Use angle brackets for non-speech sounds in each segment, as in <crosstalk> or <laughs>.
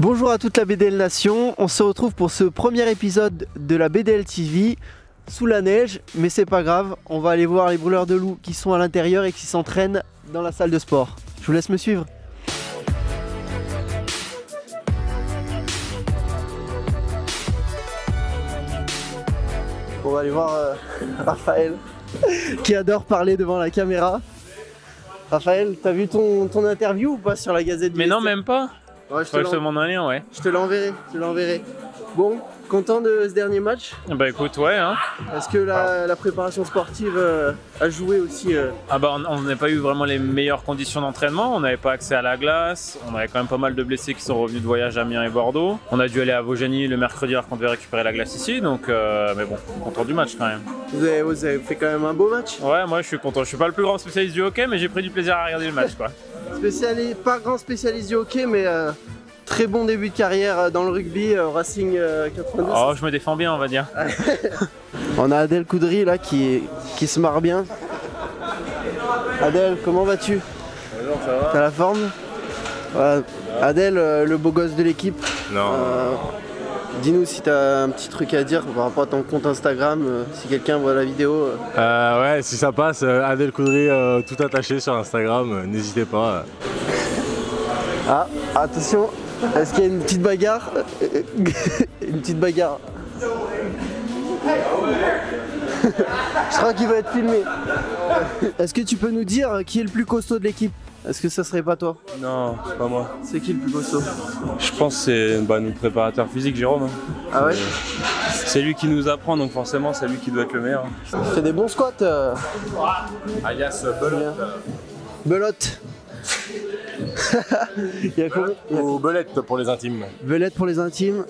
Bonjour à toute la BDL Nation, on se retrouve pour ce premier épisode de la BDL TV sous la neige, mais c'est pas grave, on va aller voir les brûleurs de loups qui sont à l'intérieur et qui s'entraînent dans la salle de sport. Je vous laisse me suivre. On va aller voir euh, <laughs> Raphaël qui adore parler devant la caméra. Raphaël, t'as vu ton, ton interview ou pas sur la Gazette du Mais non, même pas. Ouais, je te Faudrait que je te l'en- demande un lien, ouais. je te l'enverrai, je te l'enverrai. Bon, content de ce dernier match? Bah écoute, ouais. Hein. Est-ce que la, la préparation sportive euh, a joué aussi euh, Ah bah on n'a pas eu vraiment les meilleures conditions d'entraînement. On n'avait pas accès à la glace. On avait quand même pas mal de blessés qui sont revenus de voyage à Amiens et Bordeaux. On a dû aller à Vaugeny le mercredi alors qu'on devait récupérer la glace ici. Donc, euh, mais bon, content du match quand même. vous, avez, vous avez fait quand même un beau match? Ouais, moi je suis content. Je suis pas le plus grand spécialiste du hockey, mais j'ai pris du plaisir à regarder le match quoi. Spéciali- Pas grand spécialiste du hockey, mais euh, très bon début de carrière euh, dans le rugby, euh, au Racing euh, 92. Oh, je me défends bien, on va dire. <laughs> On a Adèle Coudry là qui, qui se marre bien. Adèle, comment vas-tu? Bonjour, ça va? T'as la forme? Voilà. Adèle, euh, le beau gosse de l'équipe? Non, Euh, Dis-nous si t'as un petit truc à dire par rapport à ton compte Instagram, euh, si quelqu'un voit la vidéo. euh. Euh, ouais, si ça passe, euh, Adèle Coudry euh, tout attaché sur Instagram, euh, n'hésitez pas. euh. Ah, attention, est-ce qu'il y a une petite bagarre <laughs> Une petite bagarre. Je crois qu'il va être filmé. Est-ce que tu peux nous dire qui est le plus costaud de l'équipe? Est-ce que ça serait pas toi? Non, c'est pas moi. C'est qui le plus costaud? Je pense que c'est bah, notre préparateur physique, Jérôme. hein. Ah ouais? C'est lui qui nous apprend, donc forcément, c'est lui qui doit être le meilleur. Tu fais des bons squats euh, Alias bien. Belote. <laughs> Il y a combien ou Belette pour les intimes. Belette pour les intimes.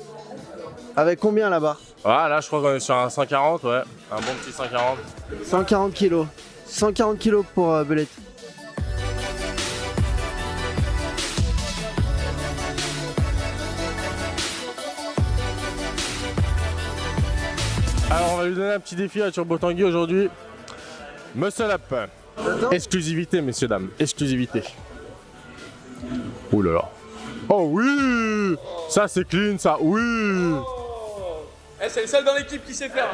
Avec combien là-bas Ah, là, je crois qu'on est sur un 140, ouais. Un bon petit 140. 140 kilos. 140 kilos pour euh, Belette. Alors, on va lui donner un petit défi à Turbo Tanguy aujourd'hui. Muscle up. Exclusivité, messieurs, dames. Exclusivité. Ouh là là. Oh oui Ça, c'est clean, ça. Oui Eh, c'est le seul dans l'équipe qui sait faire.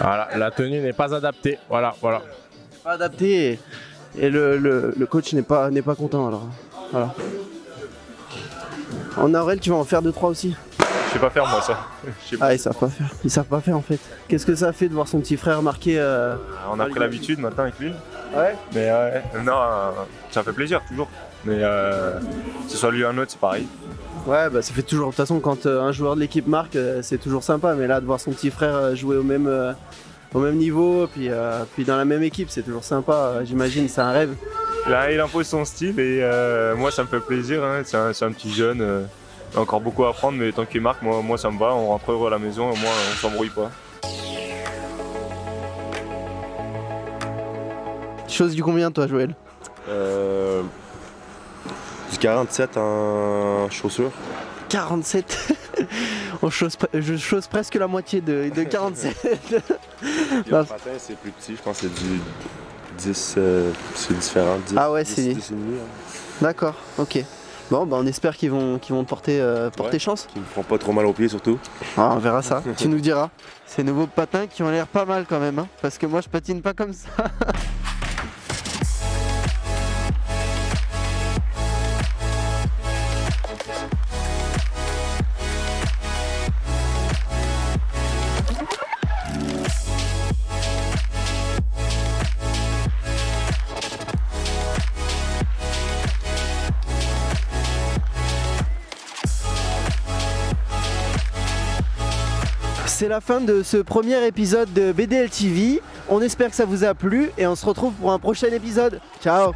Voilà, la tenue n'est pas adaptée. Voilà, voilà. Pas adapté et, et le, le- le coach n'est pas, n'est pas content alors. Voilà. A Aurel qui va en faire 2-3 aussi. Je sais pas faire moi ça. Ah ils savent pas faire. Ils savent pas faire en fait. Qu'est-ce que ça fait de voir son petit frère marquer euh, On a pris l'habitude maintenant avec lui. Ouais. Mais ouais, non, euh, ça fait plaisir toujours. Mais euh, que ce soit lui ou un autre, c'est pareil. Ouais bah ça fait toujours. De toute façon quand euh, un joueur de l'équipe marque euh, c'est toujours sympa. Mais là de voir son petit frère euh, jouer au même, euh, au même niveau puis, euh, puis dans la même équipe c'est toujours sympa. euh, J'imagine c'est un rêve. Là, il impose son style et euh, moi ça me fait plaisir. hein. C'est un, c'est un petit jeune. Il a encore beaucoup à apprendre, mais tant qu'il marque, moi, moi ça me va. On rentre heureux à la maison et moi on s'embrouille pas. Chose du combien toi Joël Euh, du 47 en chaussures. 47 <laughs> On chose, Je chose presque la moitié de, de 47. <laughs> Puis Non. le patin, c'est plus petit, je pense que c'est du 10, euh, c'est différent. 10, Ah ouais, 10, c'est- 10 et demi, hein. D'accord, ok. Bon, bah on espère qu'ils vont, qu'ils vont te porter, euh, porter Ouais. chance. Qui me feront pas trop mal aux pieds surtout. Ah, on verra ça, tu nous diras. Ces nouveaux patins qui ont l'air pas mal quand même, hein, parce que moi je patine pas comme ça. <laughs> C'est la fin de ce premier épisode de BDL TV. On espère que ça vous a plu et on se retrouve pour un prochain épisode. Ciao